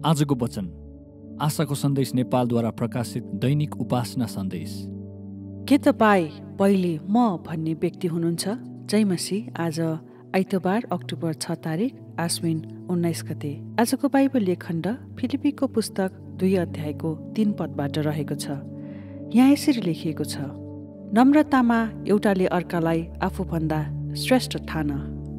आजको वचन आशाको सन्देश नेपालद्वारा प्रकाशित दैनिक उपासना सन्देश। के तपाईँ पहिले म भन्ने व्यक्ति हुनुहुन्छ? जय मसी आज आइतबार अक्टोबर छ तारिक आश्विन उन्नाइस गते। आजको बाइबल खण्ड फिलिपीको पुस्तक दुई अध्यायको तीन पदबाट रहेको छ। यहाँ यसरी लेखिएको छ नम्रतामा एउटाले अर्कालाई आफूभन्दा श्रेष्ठ ठान।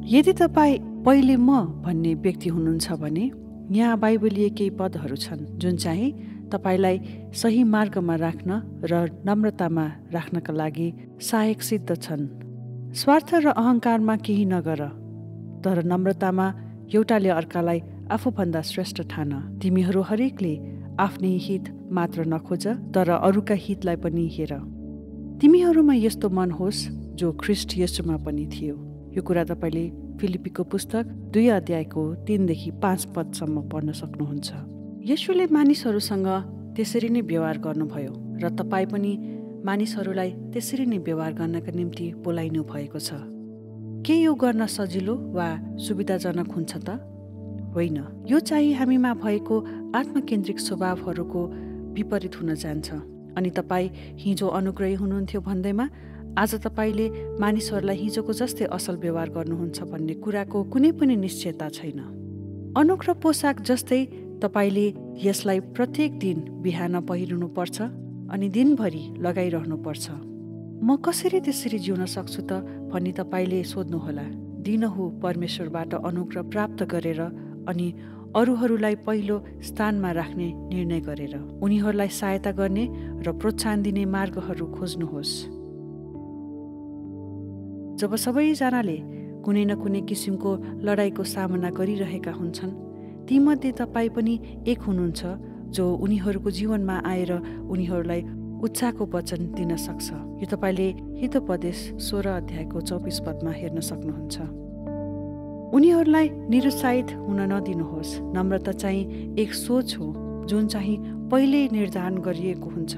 यदि तपाईँ पहिले म भन्ने व्यक्ति हुनुहुन्छ भने यहाँ बाइबलीय केही पदहरू छन् जुन चाहिँ तपाईँलाई सही मार्गमा राख्न र नम्रतामा राख्नका लागि सहायक सिद्ध छन्। स्वार्थ र अहङ्कारमा केही नगर तर नम्रतामा एउटाले अर्कालाई आफूभन्दा श्रेष्ठ ठान। तिमीहरू हरेकले आफ्नै हित मात्र नखोज तर अरूका हितलाई पनि हेर। तिमीहरूमा यस्तो मन होस् जो ख्रिस्ट यसुमा पनि थियो। यो कुरा तपाईँले फिलिपीको पुस्तक दुई अध्यायको तिनदेखि पाँच पदसम्म पढ्न सक्नुहुन्छ। यसुले मानिसहरूसँग त्यसरी नै व्यवहार गर्नुभयो र तपाईँ पनि मानिसहरूलाई त्यसरी नै व्यवहार गर्नका निम्ति बोलाइनु भएको छ। के यो गर्न सजिलो वा सुविधाजनक हुन्छ त? होइन। यो चाहिँ हामीमा भएको आत्मकेन्द्रिक स्वभावहरूको विपरीत हुन जान्छ। अनि तपाईँ हिजो अनुग्रही हुनुहुन्थ्यो भन्दैमा आज तपाईँले मानिसहरूलाई हिजोको जस्तै असल व्यवहार गर्नुहुन्छ भन्ने कुराको कुनै पनि निश्चयता छैन। अनुग्रह पोसाक जस्तै तपाईँले यसलाई प्रत्येक दिन बिहान पहिरिनुपर्छ अनि दिनभरि लगाइरहनुपर्छ। म कसरी त्यसरी जिउन सक्छु त भनी तपाईँले सोध्नुहोला। दिनहु परमेश्वरबाट अनुग्रह प्राप्त गरेर अनि अरूहरूलाई पहिलो स्थानमा राख्ने निर्णय गरेर। उनीहरूलाई सहायता गर्ने र प्रोत्साहन दिने मार्गहरू खोज्नुहोस्। जब सबैजनाले कुनै न कुनै किसिमको लडाइँको सामना गरिरहेका हुन्छन् तीमध्ये तपाईँ पनि एक हुनुहुन्छ जो उनीहरूको जीवनमा आएर उनीहरूलाई उत्साहको वचन दिन सक्छ। यो तपाईँले हितोपदेश सोह्र अध्यायको चौबिस पदमा हेर्न सक्नुहुन्छ। उनीहरूलाई निरुत्साहित हुन नदिनुहोस्। नम्रता चाहिँ एक सोच हो जुन चाहिँ पहिल्यै निर्धारण गरिएको हुन्छ।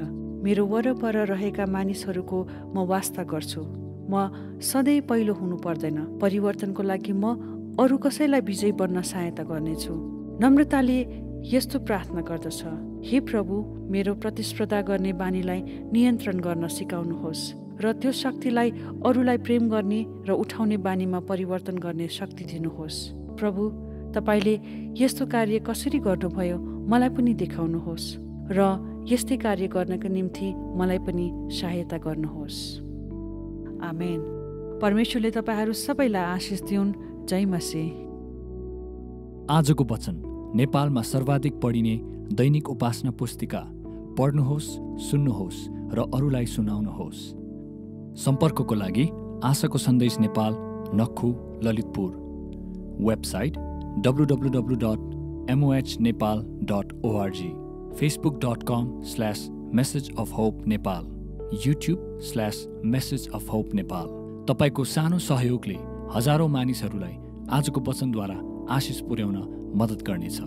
मेरो वरपर रहेका मानिसहरूको म वास्ता गर्छु। म सधैँ पहिलो हुनु पर्दैन। परिवर्तनको लागि म अरू कसैलाई विजय बन्न सहायता गर्नेछु। नम्रताले यस्तो प्रार्थना गर्दछ। हे प्रभु मेरो प्रतिस्पर्धा गर्ने बानीलाई नियन्त्रण गर्न सिकाउनुहोस् र त्यो शक्तिलाई अरूलाई प्रेम गर्ने र उठाउने बानीमा परिवर्तन गर्ने शक्ति दिनुहोस्। प्रभु तपाईँले यस्तो कार्य कसरी गर्नुभयो मलाई पनि देखाउनुहोस् र यस्तै कार्य गर्नका निम्ति मलाई पनि सहायता गर्नुहोस्। आमेन। परमेश्वरले तपाईँहरू सबैलाई आशिष दिउन्। जय मसे आजको वचन नेपालमा सर्वाधिक पढिने दैनिक उपासना पुस्तिका। पढ्नुहोस् सुन्नुहोस् र अरूलाई सुनाउनुहोस्। सम्पर्कको लागि आशाको सन्देश Nepal Nakhu Lalitpur. Website W dot MOH Nepal dot ORG Facebook dot com slash message of hope Nepal. YouTube slash message of hope Nepal तपाईँको सानो सहयोगले हजारौँ मानिसहरूलाई आजको वचनद्वारा आशिष पुर्याउन मद्दत गर्नेछ।